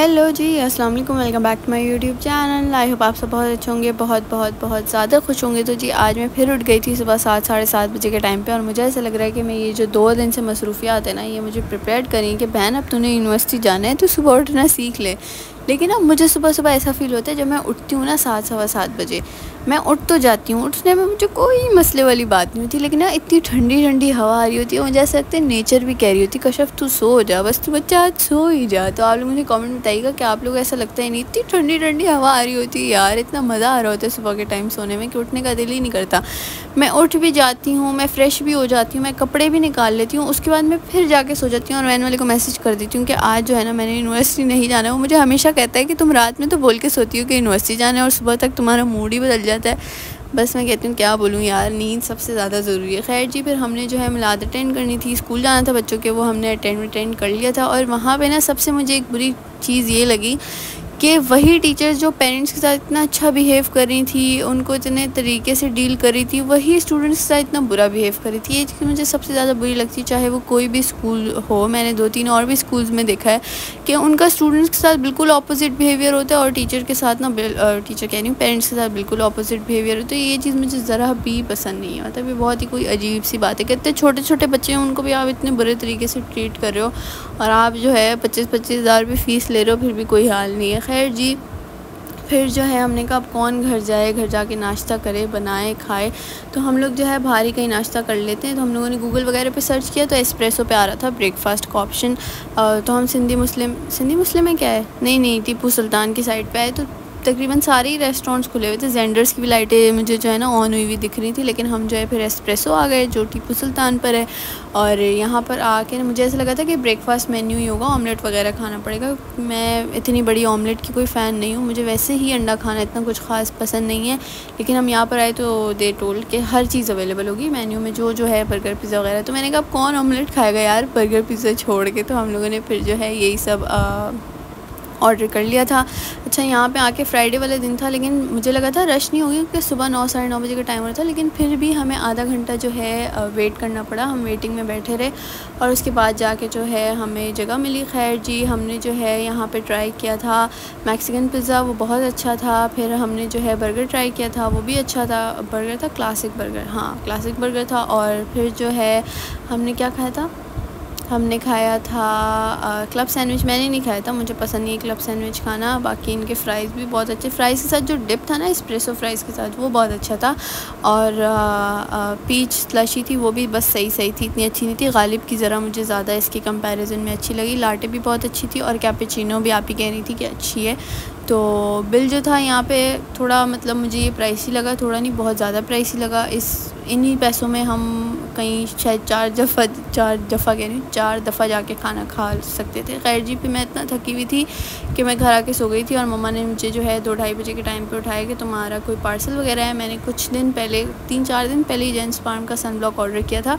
Hello जी, अस्सलाम वालेकुम welcome back to my YouTube channel I hope आप सब बहुत अच्छे होंगे, बहुत बहुत बहुत ज़्यादा खुश होंगे। तो जी, आज मैं फिर उठ गई थी सुबह सात, साढ़े सात बजे के टाइम पे और मुझे ऐसा लग रहा है कि मैं ये जो दो दिन से मसरूफियात है ना, ये मुझे प्रिपेयर करें कि बहन, अब तूने यूनिवर्सिटी जाना है तो सुबह उठना सीख ले। लेकिन अब मुझे सुबह सुबह ऐसा फील होता है जब मैं उठती हूँ ना सात, सवा सात बजे। मैं उठ तो जाती हूँ। उठने में मुझे कोई मसले वाली बात नहीं होती, लेकिन ना इतनी ठंडी ठंडी हवा आ रही होती है मुझे ऐसा लगता है नेचर भी कह रही होती कशफ तू सो जा, बस तू बच्चा आज सो ही जा। तो आप लोग मुझे कमेंट बताइएगा कि आप लोग ऐसा लगता है नहीं, इतनी ठंडी ठंडी हवा आ रही होती है यार, इतना मज़ा आ रहा होता है सुबह के टाइम सोने में कि उठने का दिल ही नहीं करता। मैं उठ भी जाती हूँ, मैं फ़्रेश भी हो जाती हूँ, मैं कपड़े भी निकाल लेती हूँ, उसके बाद मैं फिर जाके सो जाती हूँ, और वैन वाले को मैसेज कर देती हूँ कि आज जो है ना मैंने यूनिवर्सिटी नहीं जाना। वो मुझे हमेशा कहता है कि तुम रात में तो बोल के सोती हो कि यूनिवर्सिटी जाना है, और सुबह तक तुम्हारा मूड ही बदल जाता है। बस मैं कहती हूँ, क्या बोलूँ यार, नींद सबसे ज़्यादा ज़रूरी है। खैर जी, फिर हमने जो है मिलाद अटेंड करनी थी, स्कूल जाना था बच्चों के, वो हमने अटेंड अटेंड कर लिया था। और वहाँ पे ना सबसे मुझे एक बुरी चीज़ ये लगी कि वही टीचर्स जो पेरेंट्स के साथ इतना अच्छा बिहेव कर रही थी, उनको इतने तरीके से डील कर रही थी, वही स्टूडेंट्स के साथ इतना बुरा बिहेव कर रही थी। ये चीज़ मुझे सबसे ज़्यादा बुरी लगती है, चाहे वो कोई भी स्कूल हो, मैंने दो तीन और भी स्कूल्स में देखा है, कि उनका स्टूडेंट्स के साथ बिल्कुल अपोजिट बिहेवियर होता है और टीचर के साथ ना टीचर कह रही हूँ पेरेंट्स के साथ बिल्कुल अपोजिट बिहेवियर होता है। ये चीज़ मुझे ज़रा भी पसंद नहीं आता ये बहुत ही कोई अजीब सी बात है कि इतने छोटे छोटे बच्चे हैं, उनको भी आप इतने बुरे तरीके से ट्रीट कर रहे हो और आप जो है पच्चीस पच्चीस हज़ार भी फ़ीस ले रहे हो, फिर भी कोई हाल नहीं है। खैर जी, फिर जो है हमने कहा, अब कौन घर जाए, घर जाके नाश्ता करे, बनाए, खाए? तो हम लोग जो है भारी कहीं नाश्ता कर लेते हैं। तो हम लोगों ने गूगल वगैरह पे सर्च किया तो एस्प्रेसो पे आ रहा था ब्रेकफास्ट का ऑप्शन तो हम सिंधी मुस्लिम सिंधी मुस्लिम है क्या है? नहीं नहीं, टीपू सुल्तान की साइड पे आए तो तकरीबन सारे ही रेस्टोरेंट्स खुले हुए थे। जेंडर्स की भी लाइटें मुझे जो है ना ऑन हुई हुई दिख रही थी, लेकिन हम जो है फिर एस्प्रेसो आ गए, जो टीपू सुल्तान पर है। और यहाँ पर आके मुझे ऐसा लगा था कि ब्रेकफास्ट मेन्यू ही होगा ऑमलेट वगैरह खाना पड़ेगा। मैं इतनी बड़ी ऑमलेट की कोई फ़ैन नहीं हूँ। मुझे वैसे ही अंडा खाना इतना कुछ ख़ास पसंद नहीं है। लेकिन हम यहाँ पर आए तो दे टोल के हर चीज़ अवेलेबल होगी। मेन्यू में जो जो है बर्गर पिज़्ज़ा वगैरह। तो मैंने कहा कौन ऑमलेट खाएगा यार? बर्गर पिज़्ज़ा छोड़ के। तो हम लोगों ने फिर जो है यही सब ऑर्डर कर लिया था। अच्छा यहाँ पे आके फ्राइडे वाले दिन था, लेकिन मुझे लगा था रश नहीं होगी, क्योंकि सुबह नौ, साढ़े नौ बजे का टाइम हो रहा था, लेकिन फिर भी हमें आधा घंटा जो है वेट करना पड़ा। हम वेटिंग में बैठे रहे और उसके बाद जाके जो है, हमें जगह मिली। खैर जी, हमने जो है यहाँ पर ट्राई किया था। मैक्सिकन पिज़्ज़ा वो बहुत अच्छा था। फिर हमने जो है बर्गर ट्राई किया था, वो भी अच्छा था। बर्गर था क्लासिक बर्गर हाँ क्लासिक बर्गर था। और फिर जो है, हमने क्या खाया था? हमने खाया था क्लब सैंडविच मैंने नहीं खाया था मुझे पसंद नहीं है क्लब सैंडविच खाना बाकी इनके फ़्राइज़ भी बहुत अच्छे फ़्राइज़ के साथ जो डिप था ना स्प्रेसो फ्राइज़ के साथ वो बहुत अच्छा था और आ, आ, पीच स्लशी थी वो भी बस सही सही थी इतनी अच्छी नहीं थी गालिब की ज़रा मुझे ज़्यादा इसके कंपैरिजन में अच्छी लगी लाटे भी बहुत अच्छी थी और कैपेचिनो भी आप ही कह रही थी कि अच्छी है तो बिल जो था यहाँ पे थोड़ा मतलब मुझे ये प्राइसी लगा, थोड़ा नहीं, बहुत ज़्यादा प्राइसी लगा। इस, इन्हीं पैसों में हम कहीं शायद चार दफ़ा चार दफ़ा कह रही चार दफ़ा जाके खाना खा सकते थे। खैर जी पे मैं इतना थकी हुई थी कि मैं घर आके सो गई थी और मम्मा ने मुझे जो है दो ढाई बजे के टाइम पे उठाया कि तुम्हारा कोई पार्सल वगैरह है। मैंने कुछ दिन पहले, तीन चार दिन पहले ही जेंट्स फार्म का सन ब्लॉक ऑर्डर किया था।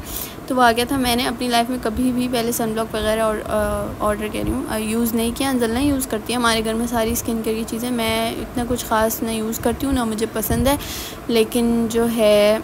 तो वो आ गया था। मैंने अपनी लाइफ में कभी भी पहले सन ब्लॉक वगैरह ऑर्डर कर रही हूँ यूज़ नहीं किया अंजल नहीं यूज़ करती है। हमारे घर में सारी स्किन केयर की चीज़ें, मैं इतना कुछ ख़ास ना यूज़ करती हूँ, ना मुझे पसंद है। लेकिन जो है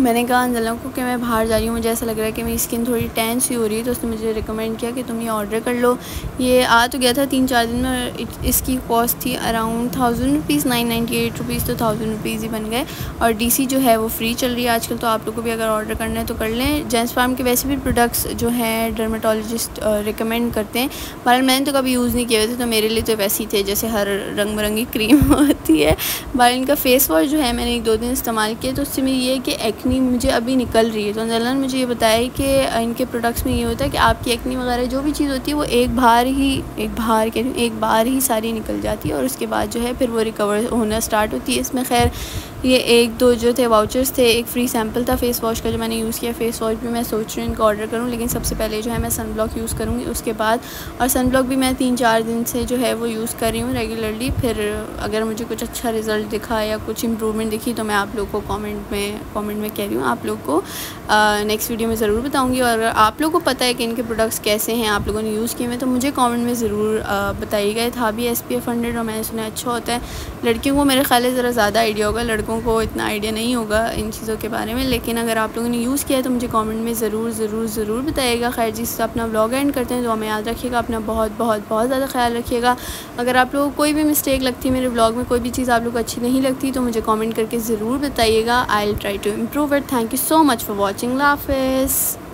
मैंने कहा अंजला को कि मैं बाहर जा रही हूँ, मुझे ऐसा लग रहा है कि मेरी स्किन थोड़ी टेंस सी हो रही है तो उसने मुझे रिकमेंड किया कि तुम ये ऑर्डर कर लो। ये आ तो गया था तीन चार दिन में इसकी कॉस्ट थी around thousand rupees nine ninety eight rupees तो थाउज़ेंड रुपीज़ ही बन गए। और डीसी जो है, वो फ्री चल रही है। आजकल तो आप लोग को भी अगर ऑर्डर करना है तो कर लें। जेंट्स फार्म के वैसे भी प्रोडक्ट्स जो हैं डर्माटोलॉजिस्ट रिकमेंड करते हैं। बाल मैंने तो कभी यूज़ नहीं किए थे तो मेरे लिए तो वैसे ही थे, जैसे हर रंग बिरंगी क्रीम होती है। बाल इनका फेस वॉश जो है, मैंने एक दो दिन इस्तेमाल किया तो उससे मेरी ये कि एक्नी मुझे अभी निकल रही है। तो अंजला ने मुझे ये बताया कि इनके प्रोडक्ट्स में ये होता है कि आपकी एक्नी वगैरह जो भी चीज़ होती है, वो एक बार ही, एक बार कह रही हूँ, एक बार ही सारी निकल जाती है और उसके बाद जो है फिर वो रिकवर होना स्टार्ट होती है। इसमें खैर ये एक दो जो थे वाउचर्स थे, एक फ्री सैंपल था फेस वॉश का जो मैंने यूज़ किया फेस वॉश भी मैं सोच रही हूँ इनको ऑर्डर करूँ, लेकिन सबसे पहले जो है मैं सन ब्लॉक यूज़ करूँगी, उसके बाद और सन ब्लॉक भी मैं तीन चार दिन से जो है वो यूज़ कर रही हूँ रेगुलरली फिर अगर मुझे कुछ अच्छा रिज़ल्ट दिखा या कुछ इम्प्रूवमेंट दिखी तो मैं आप लोग को कॉमेंट में कॉमेंट में कह रही हूँ। आप लोग को नेक्स्ट वीडियो में ज़रूर बताऊँगी और आप लोग को पता है कि इनके प्रोडक्ट्स कैसे हैं, आप लोगों ने यूज़ किए हैं तो मुझे कॉमेंट में ज़रूर बताइएगा। था भी एस पी एफ़ हंड्रेड और मैंने सुना अच्छा होता है। लड़कियों को मेरे ख्याल ज़रा ज़्यादा आइडिया होगा, लड़कों लोगों को इतना आइडिया नहीं होगा इन चीज़ों के बारे में, लेकिन अगर आप लोगों ने यूज़ किया है तो मुझे कमेंट में ज़रूर ज़रूर ज़रूर बताइएगा। खैर जिससे अपना ब्लॉग एंड करते हैं तो हमें याद रखिएगा, अपना बहुत बहुत बहुत ज़्यादा ख्याल रखिएगा। अगर आप लोगों को कोई भी मिस्टेक लगती है मेरे ब्लॉग में, कोई भी चीज़ आप लोग को अच्छी नहीं लगती तो मुझे कॉमेंट करके ज़रूर बताइएगा। I try to improve it thank you so much for watching लाफिज़